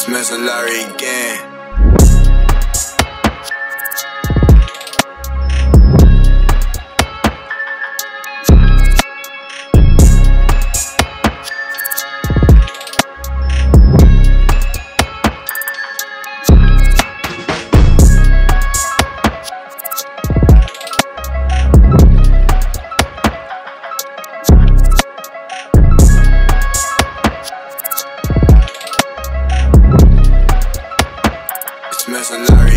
Smith Larry again. It's missing Larry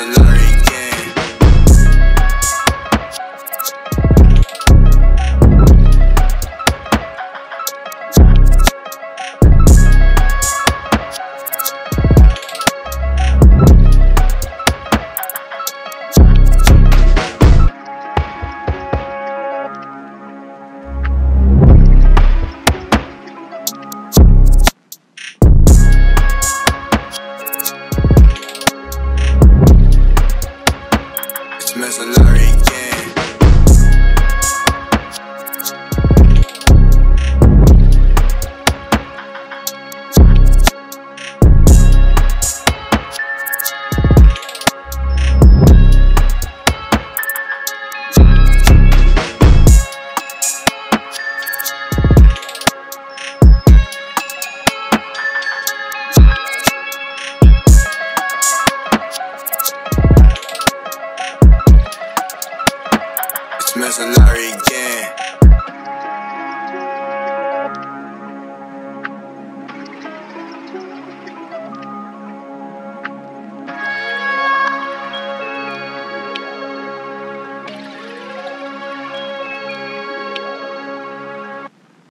It's missing It's Larry again.